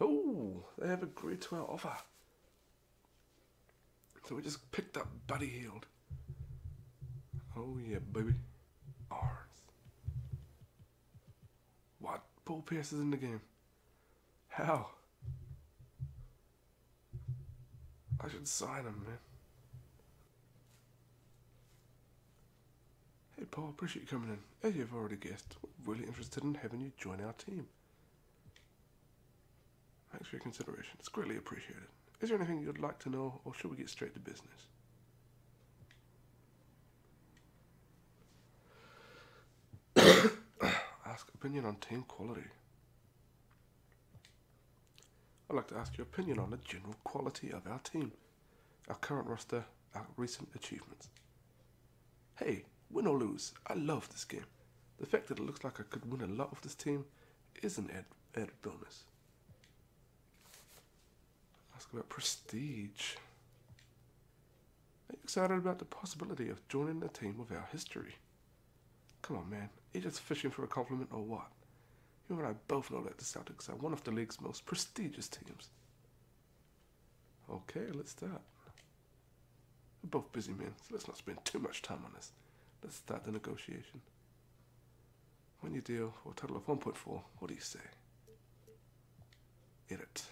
Oh, they have agreed to our offer. So we just picked up Buddy Hield. Oh yeah, baby. Ours. What? Paul Pierce is in the game. How? I should sign him, man. Hey Paul, appreciate you coming in. As you've already guessed, we're really interested in having you join our team. Thanks for your consideration. It's greatly appreciated. Is there anything you'd like to know, or should we get straight to business? ask opinion on team quality. I'd like to ask your opinion on the general quality of our team, our current roster, our recent achievements. Hey, win or lose, I love this game. The fact that it looks like I could win a lot with this team is an add, added bonus. Ask about prestige. Are you excited about the possibility of joining a team with our history? Come on, man. Are you just fishing for a compliment or what? You and I both know that the Celtics are one of the league's most prestigious teams. Okay, let's start. We're both busy men, so let's not spend too much time on this. Let's start the negotiation. When you deal for a total of 1.4, what do you say? Edit.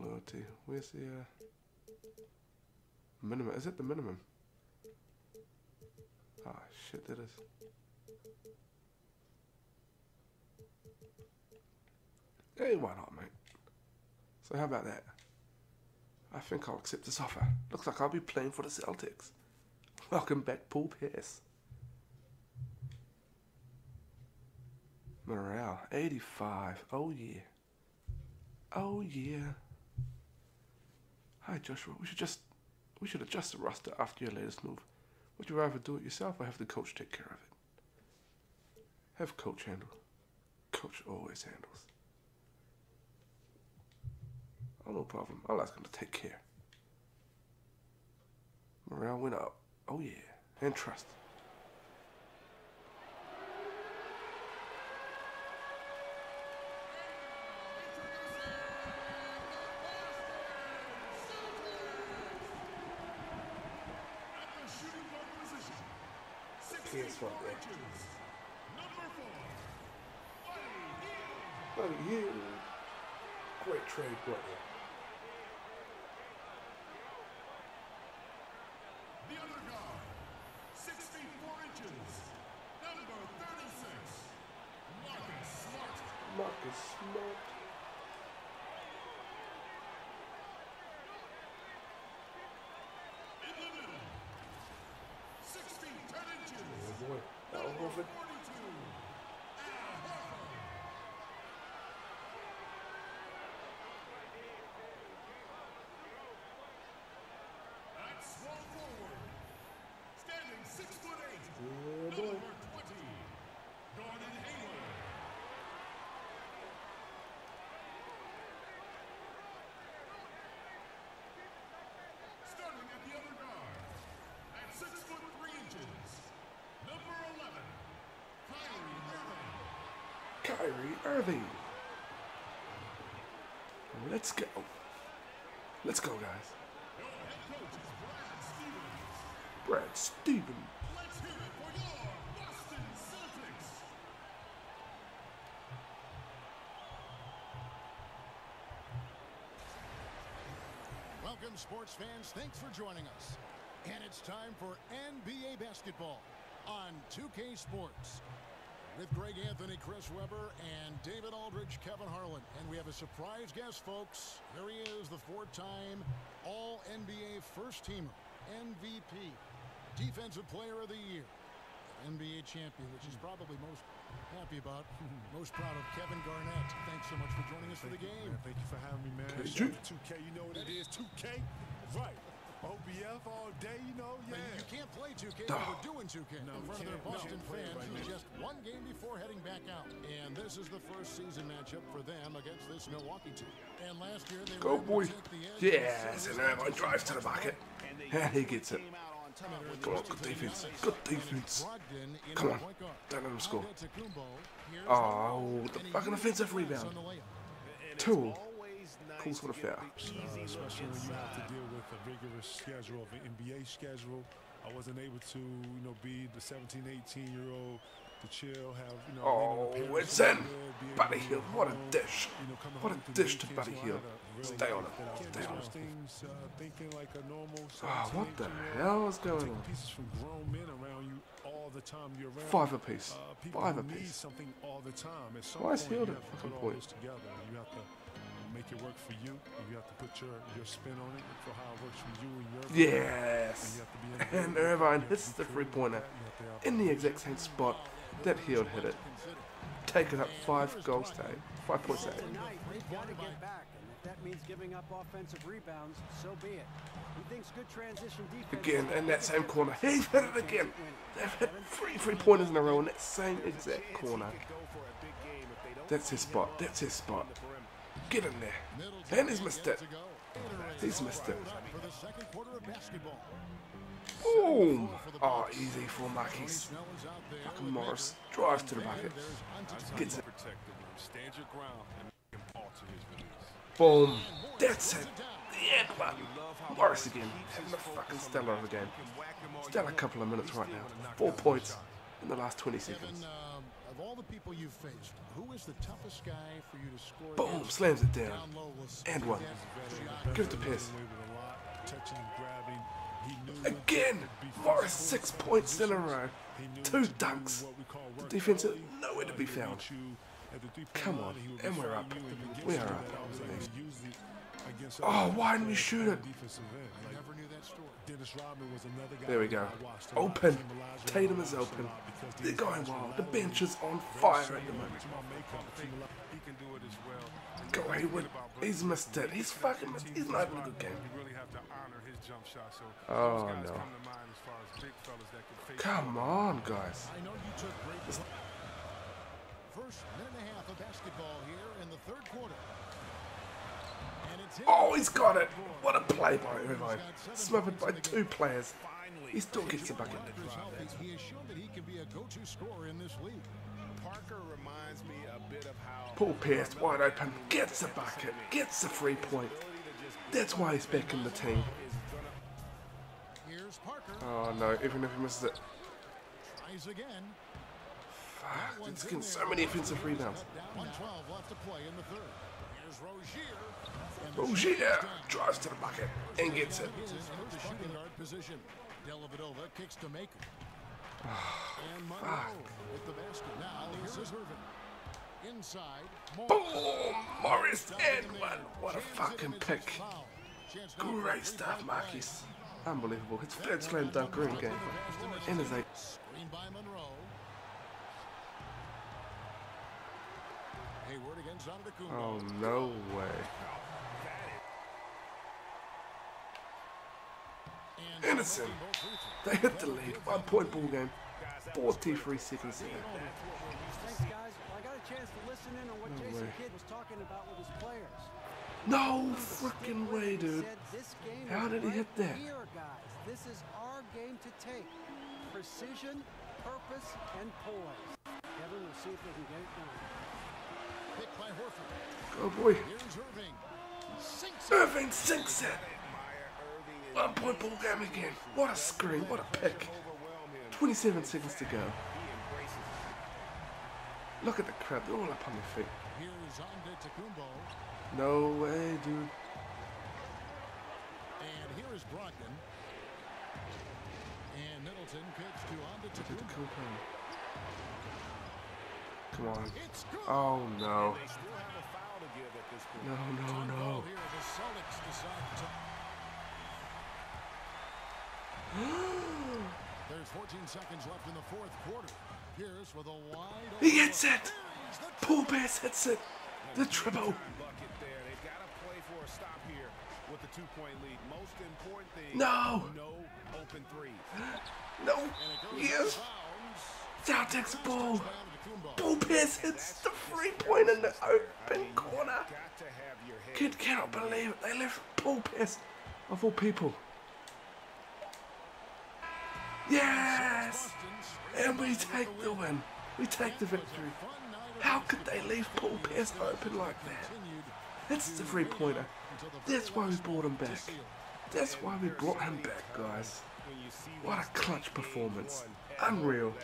Loyalty. Where's the uh, minimum? Is it the minimum? Ah, shit, that is. Hey, why not, mate? So how about that? I think I'll accept this offer. Looks like I'll be playing for the Celtics. Welcome back, Paul Pierce. Morale, 85. Oh, yeah. Oh, yeah. Hi, Joshua. We should just... We should adjust the roster after your latest move. Would you rather do it yourself or have the coach take care of it? Have coach handle. Coach always handles. Oh, no problem. I'll ask him to take care. Morale went up. Oh, yeah. And trust. Right there. Buddy Hield. Great trade right there. The other guard, 64 inches, number 36, Marcus Smart. Marcus Smart. novo. Irving. Let's go. Let's go, guys. Brad Stevens. Welcome, sports fans. Thanks for joining us. And it's time for NBA basketball on 2K Sports. With Greg Anthony, Chris Webber, and David Aldridge, Kevin Harlan. And we have a surprise guest, folks. There he is, the four-time All-NBA first-teamer, MVP, Defensive Player of the Year, NBA champion, which is probably most happy about, most proud of Kevin Garnett. Thanks so much for joining us for the game. Man, thank you for having me, man. KG. Shout out to 2K, you know what it is. 2K, right. OBF all day, you know, yeah. You can't play 2K when we're doing 2K No, in front of their can't. No, Boston can't play it fans right just one game before heading back out. And this is the first season matchup for them against this Milwaukee team. And last year they Go, were boy. to take the edge Yes, with and Irving drives to the bucket. And he gets it. Came out on Come on, good defense. Good defense. Come on. Don't let him score. Antetokounmpo, here's Oh, the and he fucking offensive uses rebound. on Two. Calls for the foul. especially when you have to deal with a rigorous schedule of an NBA schedule. I wasn't able to, you know, be the 17, 18 year old to chill, have, you know, Oh, lean on the it's in. a little bit, be able Buddy be what a dish. you know, What a home through the dish to Buddy so I Hield. had a really Stay on it. Stay on it. things, uh, like a normal 17, what the hell is going on? pieces from grown men around you all the time you're around. Five apiece. Uh, Five apiece. something all the time. Why is at fucking point? together. You have to make it work for you. You have to put your, your spin on it for how it works for you and your And Yes. to be And. Irving hits the three pointer with that. You have to have in the exact same spot that Hield hit it. Taking up five goals today. Five points today. Tonight, they've got to and if that means giving up offensive rebounds, so be it. He thinks good transition defense. Again, in that same corner. He's hit it again. They've hit three three pointers in a row in that same exact corner. That's his spot. That's his spot. Get in there. And he's missed it. He's missed it. Boom. Oh, easy for Marquis. Fucking Morris drives to the bucket. Gets it. Boom. That's it. The end. Morris again. Having a fucking stellar of a game. Stellar couple of minutes right now. Four points in the last 20 Kevin, seconds. Of all the people you've faced, who is the toughest guy for you to score Boom. Slams it down. Down low And one. Give it to Pierce. With a lot, touching and grabbing. He knew when to Again. Morris six points in a row. Two dunks. what we call The defense is nowhere to be found. meet you at the three-point Come on, and we're up. you, and against We are up. Oh, why didn't we shoot on it? the defensive end. Like, Never knew that story. Dennis Rodman was another guy There we go. I watched a lot. Open. Tatum is open. lot They're going wild. The bench is on fire at the moment. to my makeup. Hakeem Olajuwon He can do it as well. Go you gotta Hayward. He's Brady. missed it. He's fucking missed. He's not having a good game. You really have to honor his jump shot. So Oh, no. come to mind as far as big fellas that can face Come on, guys. I know you took great. First minute and a half of basketball here in the third quarter. And it's in. Oh, he's got it. What a play by Irving. Smothered by two players. He still gets the bucket. Rodgers He has shown that he can be a go-to scorer in this league. Parker reminds me a bit of how Paul Pierce, wide open, gets the bucket, gets the free point. That's why he's back in the team. Here's Parker. Oh no, even if he misses it. Tries again. Fuck, it's getting so many offensive rebounds. 112 left to play in the third. Here's Rozier. Rozier shot is down. drives to the bucket and gets it. Shooting guard position. Dellavedova kicks to Maker. Ah, and Monroe with the basket. Now here's Irving. Inside. Boom! Morris and one. What a fucking pick. foul. Chance now for a Great stuff, three-point Marquis. Unbelievable. His third slam dunk green game. In his eight. Screen by Monroe. Hayward against Antetokounmpo. Oh no way. And Henderson. making both free throws. They hit the lead. One point ball game. 43 seconds go. Thanks, guys. I got a chance to listen in on what No Jason way. Kidd was talking about with his players. No freaking way, dude. Said this game How did he hit that? Here, guys. This is our game to take. Precision, purpose, and poise. Kevin, we'll see if they can get it done. Picked by Horford. Oh boy. Sinks it. Irving sinks it. One point ball game again. What a screen. What a pick. 27 seconds to go. Look at the crowd. They're all up on their feet. No way, dude. And here is Brogdon. And Middleton kicks to Antetokounmpo. Come on. It's good. Oh no. They still have a foul to give at this point. No, no, no. ball Here, the Celtics decide to. There's 14 seconds left in the fourth quarter. Pierce with a wide. He open hits it. Paul Pierce hits it. The triple. Bucket there. They've got to play for a stop here with the two-point lead. Most important thing. No. No open three. No. And it goes Yes. out of bounds. Celtics ball. Paul Pierce hits the free point in the open corner. Kidd cannot believe it. They left Paul Pierce of all people. Yes! And we take the win. We take the victory. How could they leave Paul Pierce open like that? It's the three pointer. That's why we brought him back. That's why we brought him back, guys. What a clutch performance. Unreal.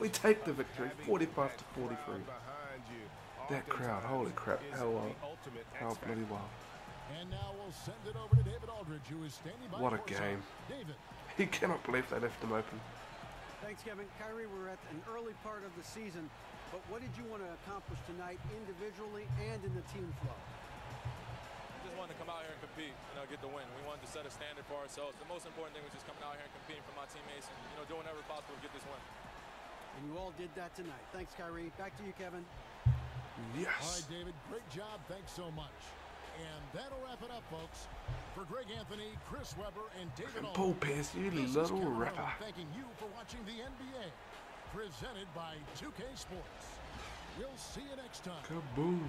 We take the victory, 45 to 43. That crowd, holy crap, how well, how bloody well. And now we'll send it over to David Aldridge, who is standing What a game. David. He cannot believe they left him open. Thanks, Kevin. Kyrie, we're at an early part of the season, but what did you want to accomplish tonight individually and in the team flow? just wanted to come out here and compete, you know, get the win. We wanted to set a standard for ourselves. The most important thing was just coming out here and competing for my teammates and, you know, doing whatever possible to get this win. And you all did that tonight. Thanks, Kyrie. Back to you, Kevin. All Yes. right, David, great job. Thanks so much. And that'll wrap it up, folks. For Greg Anthony, Chris Webber, and David And Paul Aldridge, Pierce, you little Kevin rapper. Thanking you for watching the NBA. Presented by 2K Sports. We'll see you next time. Kaboom.